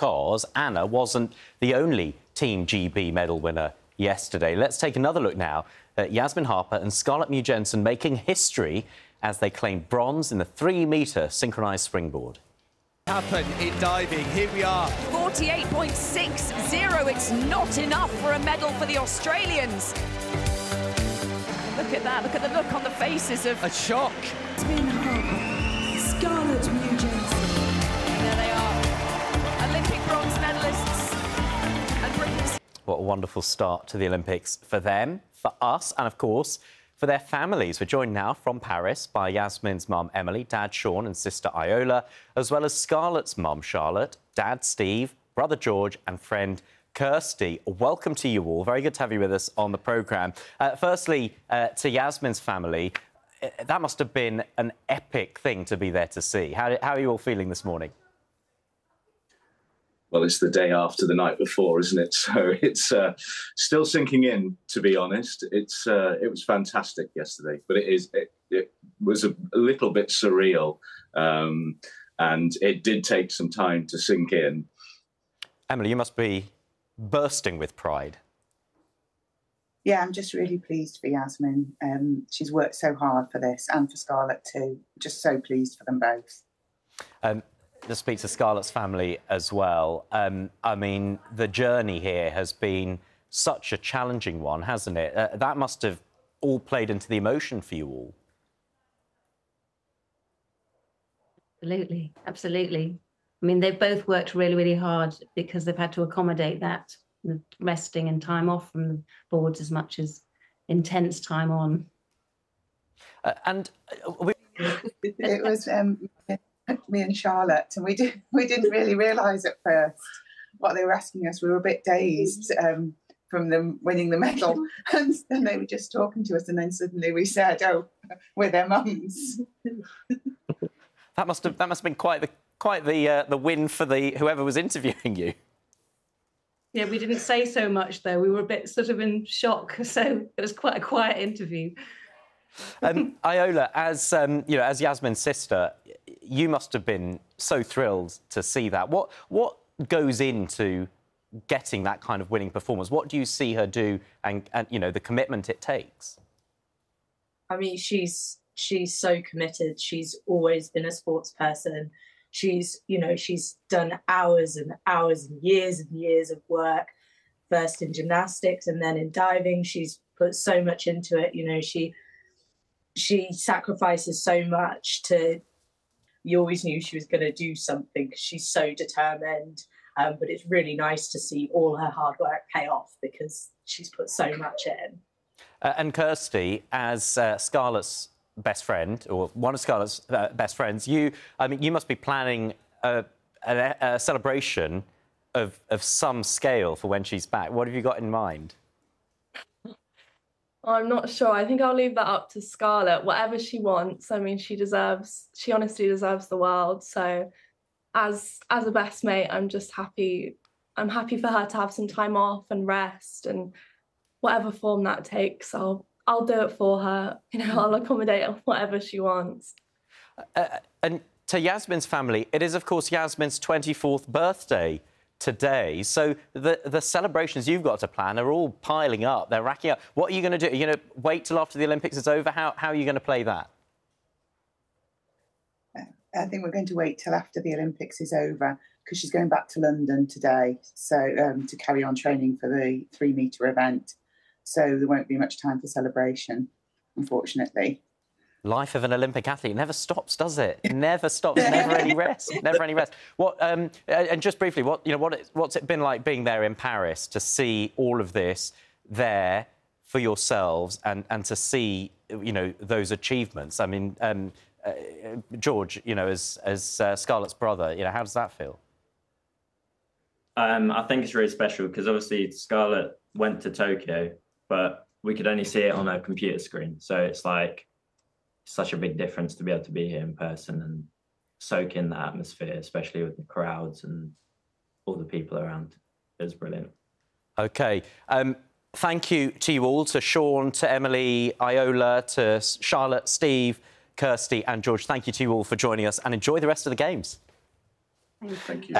because Anna wasn't the only Team GB medal winner yesterday. Let's take another look now at Yasmin Harper and Scarlett Mew Jensen making history as they claim bronze in the three metre synchronised springboard. Happen in diving. Here we are. 48.60. It's not enough for a medal for the Australians. Look at that. Look at the look on the faces of. A shock. Yasmin Harper, Scarlett Mew What a wonderful start to the Olympics for them, for us, and of course, for their families. We're joined now from Paris by Yasmin's mum, Emily, dad, Sean, and sister Iola, as well as Scarlett's mum, Charlotte, dad, Steve, brother, George, and friend, Kirsty. Welcome to you all. Very good to have you with us on the programme. Uh, firstly, uh, to Yasmin's family, uh, that must have been an epic thing to be there to see. How, how are you all feeling this morning? Well, it's the day after the night before, isn't it? So it's uh, still sinking in. To be honest, it's uh, it was fantastic yesterday, but it is it, it was a, a, little bit surreal, um, and it did take some time to sink in. Emily, you must be bursting with pride. Yeah, I'm just really pleased for Yasmin. Um, she's worked so hard for this, and for Scarlett too. Just so pleased for them both. Um, to speak to Scarlett's family as well. Um, I mean, the journey here has been such a challenging one, hasn't it? Uh, that must have all played into the emotion for you all. Absolutely, absolutely. I mean, they've both worked really, really hard because they've had to accommodate that resting and time off from the boards as much as intense time on. Uh, and uh, we... it was um, me and Charlotte, and we did we didn't really realise at first what they were asking us. We were a bit dazed um, from them winning the medal, and then they were just talking to us, and then suddenly we said, "Oh, we're their mums." that must have that must have been quite the quite the uh, the win for the whoever was interviewing you. Yeah, we didn't say so much though. We were a bit sort of in shock, so it was quite a quiet interview. Um, Iola, as um, you know, as Yasmin's sister, you must have been so thrilled to see that. What what goes into getting that kind of winning performance? What do you see her do, and, and you know the commitment it takes? I mean, she's she's so committed. She's always been a sports person. She's you know she's done hours and hours and years and years of work. First in gymnastics and then in diving. She's put so much into it. You know she she sacrifices so much to you always knew she was going to do something because she's so determined um, but it's really nice to see all her hard work pay off because she's put so much in. Uh, and kirsty as uh, scarlett's best friend or one of scarlett's uh, best friends you i mean you must be planning a, a, a celebration of, of some scale for when she's back. What have you got in mind I'm not sure. I think I'll leave that up to Scarlett. Whatever she wants. I mean, she deserves. She honestly deserves the world. So, as as a best mate, I'm just happy. I'm happy for her to have some time off and rest, and whatever form that takes, I'll I'll do it for her. You know, I'll accommodate whatever she wants. Uh, and to Yasmin's family, it is of course Yasmin's 24th birthday today. So the, the celebrations you've got to plan are all piling up. They're racking up. What are you going to do? Are you going to wait till after the Olympics is over? How, how are you going to play that? I think we're going to wait till after the Olympics is over because she's going back to London today, so um, to carry on training for the three metre event. So there won't be much time for celebration, unfortunately life of an Olympic athlete never stops, does it? never stops, never any rest, never any rest. What? Um, and just briefly, what you know, what what's it been like being there in Paris to see all of this there for yourselves and and to see you know those achievements? I mean, um, uh, George, you know, as as uh, Scarlett's brother, you know, how does that feel? Um, I think it's really special because obviously Scarlett went to Tokyo, but we could only see it on a computer screen. So it's like such a big difference to be able to be here in person and soak in the atmosphere, especially with the crowds and all the people around. It was brilliant. OK. Um, thank you to you all, to Sean, to Emily, Iola, to Charlotte, Steve, Kirsty and George. Thank you to you all for joining us and enjoy the rest of the games. Thank you.